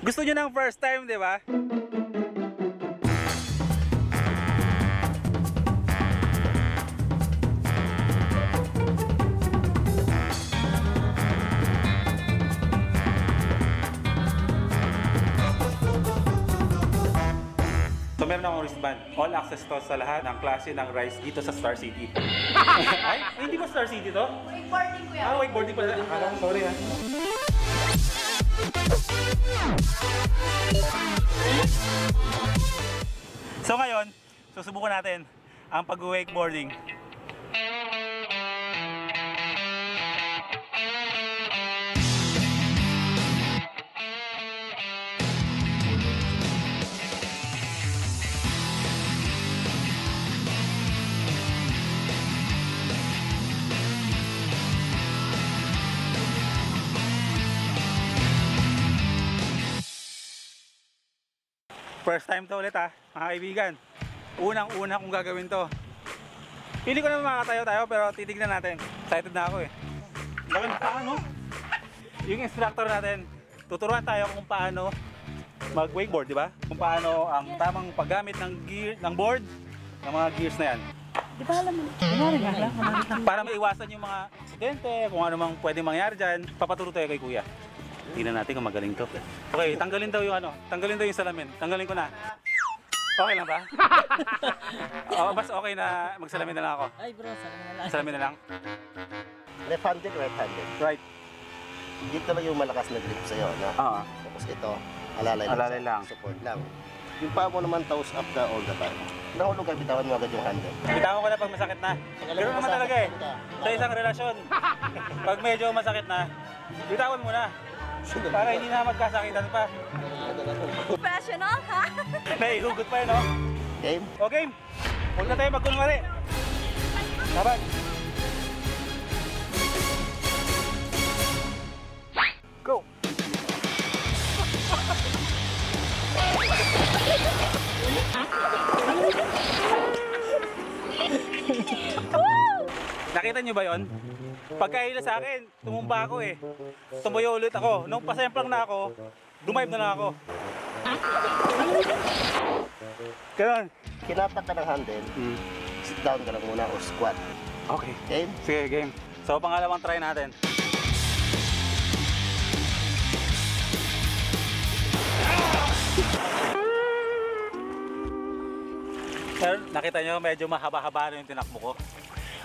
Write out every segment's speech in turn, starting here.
Gusto nyo ng first time, di ba? So meron akong wristband. All access to sa lahat ng klase ng rice dito sa Star City. Ay, ay, hindi ba Star City to? Wakeboarding ko yan. Ah, wakeboarding pala. Akala ko, sorry ah. So ngayon, susubukan natin ang pag-wakeboarding. First time to ulit ah, mga kaibigan. Unang-una kong gagawin to. Hindi ko naman makatayo tayo pero titignan natin. Excited na ako eh. Gawin pa ano? Yung instructor natin, tuturuan tayo kung paano mag-wakeboard, di ba? Kung paano ang tamang paggamit ng gear, ng board, ng mga gears na yan. Di ba alam mo? Para maiwasan yung mga aksidente, kung ano mang pwedeng mangyari dyan, papaturo tayo kay kuya. Tingnan natin kung magaling to. Okay, tanggalin daw yung ano, tanggalin daw yung salamin. Tanggalin ko na. Okay lang ba? oh, mas okay na magsalamin na lang ako. Ay bro, sana na lang. Salamin na lang. Left-handed, right-handed. Right. Dito lang yung malakas na grip sa'yo. Na? Oo. Tapos ito, alalay lang. Alalay lang. Support lang. Yung paa mo naman toes up ka all the time. Nahulog ka, bitawan mo agad yung handle. Bitawan ko na pag masakit na. Pero naman talaga eh. Sa isang relasyon, pag medyo masakit na, bitawan mo na. Para hindi na magkasakitan pa. Professional, ha? Naihugot pa yun, no? Game? Okay, huwag na tayo magkunwari. Laban. Nakita niyo ba yon? Pagkahila sa akin, tumumba ako eh. Tumuyo ulit ako. Nung pasemplang na ako, dumive na lang ako. Ganun. Kinatak ka ng handle, sit down ka lang muna o squat. Okay. Game? Sige, game. So, pangalawang try natin. Pero nakita nyo, medyo mahaba-haba na yung tinakbo ko.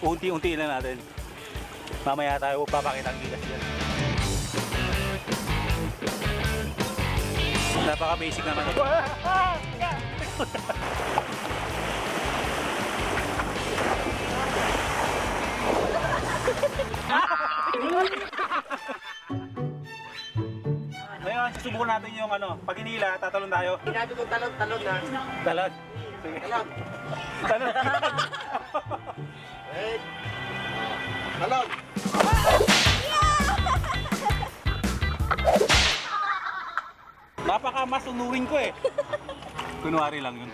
Unti-unti lang natin. Mamaya tayo papakita ang gilas yan. Napaka-basic naman. Ngayon, susubukan natin yung ano, pag hinila, tatalon tayo. Sinabi talon-talon na. Talon. Sige. Talon. Talon. Wait. Talon. Napaka masunurin ko eh. Kunwari lang yun.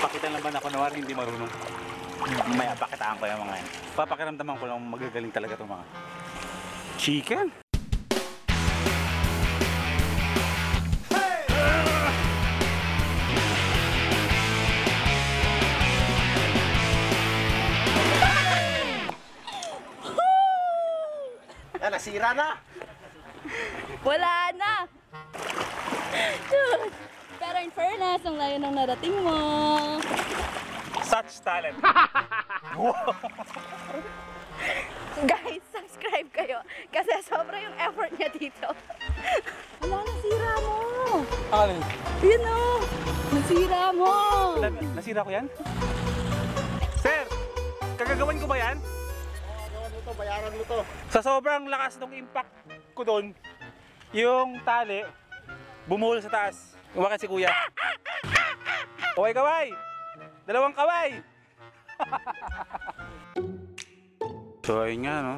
Pakita lang ba na kunwari hindi marunong. Maya pakitaan ko yung mga yan. Papakiramdaman ko lang magagaling talaga itong mga chicken. Ah, nasira na. Wala na! Pero in fairness, ang layo ng narating mo. Such talent. Guys, subscribe kayo. Kasi sobra yung effort niya dito. Wala, nasira mo. Alin? Yun o. Nasira mo. Nasira ko yan? Sir, kagagawan ko ba yan? Bayaran mo to. Sa sobrang lakas ng impact ko doon, yung tali, bumuhol sa taas. Umakan si kuya. Okay, kaway! Dalawang kaway! so, ayun nga, no?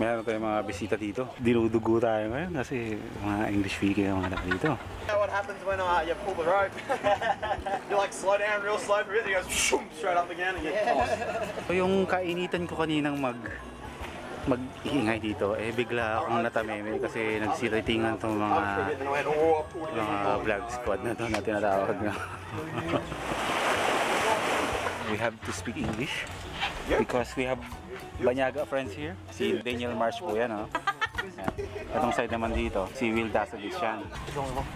Meron tayong mga bisita dito. Dinudugo tayo ngayon kasi mga English speaking ang mga dito. what happens when uh, you pull the rope. you like slow down real slow for it, goes shoom, straight up again and get tossed. So, yung kainitan ko kaninang mag mag-iingay dito, eh bigla akong natameme kasi nagsiritingan tong mga mga vlog squad na to na tinatawag nga. we have to speak English because we have Banyaga friends here. Si Daniel Marsh po yan, oh. Yan. Itong side naman dito, si Will Dasovich yan.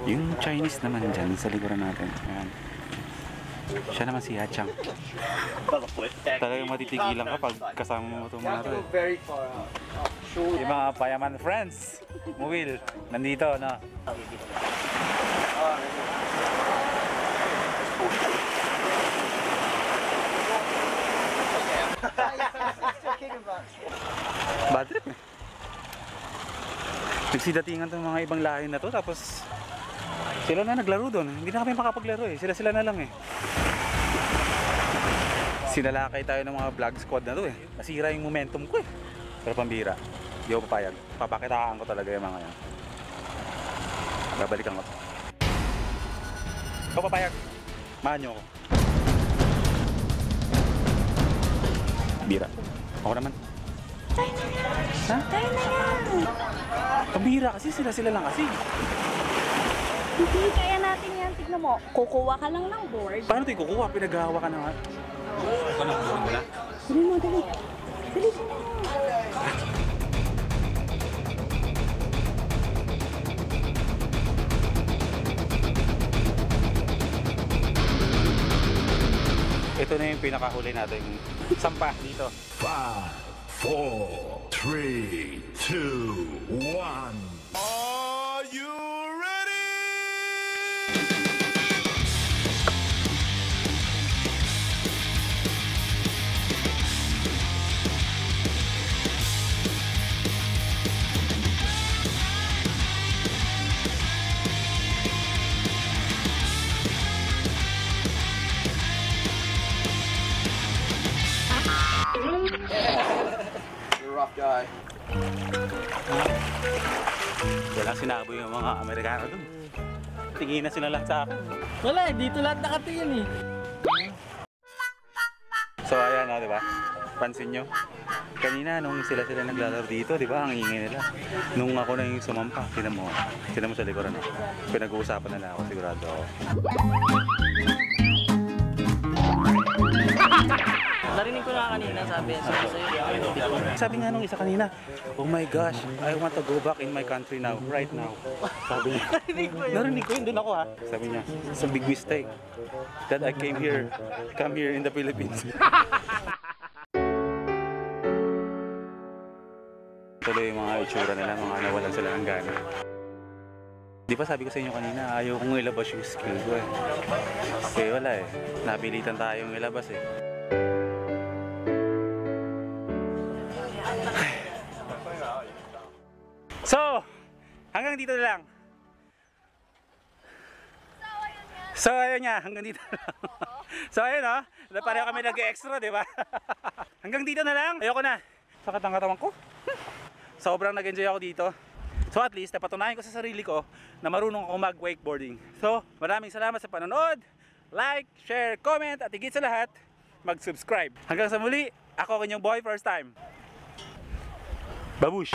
Yung Chinese naman dyan sa likuran natin. Ayan. Siya naman si Hachang. Talagang matitigilan ka pag kasama mo itong mga to. eh. Yung mga payaman friends, mo Will, nandito, no? Bad trip eh. Nagsidatingan tong mga ibang lahi na to tapos sila na naglaro doon. Hindi na kami makapaglaro eh. Sila-sila na lang eh. Sinalakay tayo ng mga vlog squad na to eh. Nasira yung momentum ko eh. Pero pambira. Hindi ako papayag. Papakitaan ko talaga yung mga yan. Babalikan ko. Ako papayag. Mahan niyo ako. Bira. Ako naman. Tayo na yan! Ha? Tayo na yan! Pambira kasi sila-sila lang kasi. Hindi, kaya natin yan. Tignan mo, kukuha ka lang ng board. Paano tayo kukuha? Pinaghawa ka na nga. Ako na kukuha mo. Dali mo, dali. Dali mo. Ito na yung pinakahuli natin. Sampa dito. 5, 4, 3, 2, 1. You're a rough guy. Wala sinabi yung mga Amerikano dun. Tingin na sila lang sa akin. Wala, eh, dito lahat nakatingin eh. So ayan o, di ba? Pansin nyo? Kanina nung sila-sila naglalaro dito, di ba? Ang ingay nila. Nung ako na yung sumampa, tinan mo. Tinan mo sa likuran. oh. Pinag-uusapan nila ako, sigurado ako. Narinig ko na kanina, sabi, sabi sa'yo. Sabi nga nung isa kanina, oh my gosh, I want to go back in my country now, right now. Sabi niya. Narinig ko yun, doon ako ha. Sabi niya, it's a big mistake that I came here, come here in the Philippines. Tuloy yung mga itsura nila, mga nawalan sila ng gana. Di ba sabi ko sa inyo kanina, ayaw kong ilabas yung skill ko eh. Kaya wala eh, napilitan tayong ilabas eh. Hanggang dito na lang. So, ayun nga, hanggang dito na lang. so, ayun oh, pareho kami nag-extra, di ba? hanggang dito na lang. Ayoko na. Sakit ang katawan ko. Sobrang nag-enjoy ako dito. So at least, napatunayan ko sa sarili ko na marunong ako mag-wakeboarding. So, maraming salamat sa panonood. Like, share, comment, at higit sa lahat, mag-subscribe. Hanggang sa muli, ako kanyang boy first time. Babush!